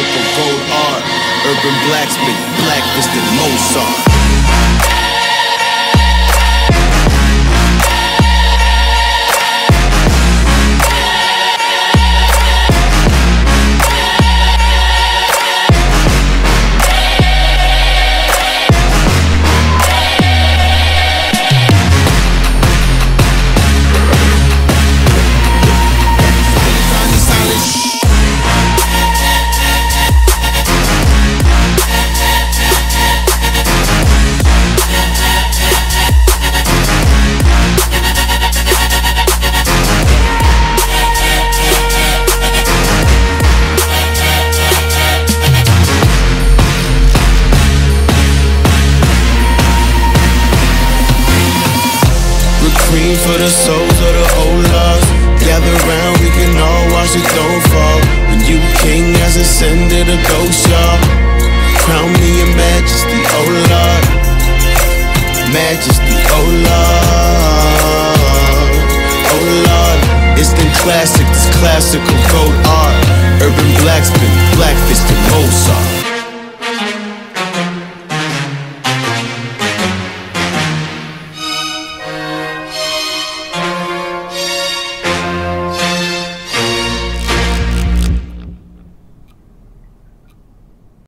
classical gold art. Urban blacksmith, black fisted Mozart. Cream for the souls of the old lost. Gather round, we can all watch the throne fall. When you king has ascended a ghost, y'all. Crown me your majesty, oh Lord. Majesty, oh Lord. Oh Lord. Instant classic, this classical gold art. Urban blacksmith.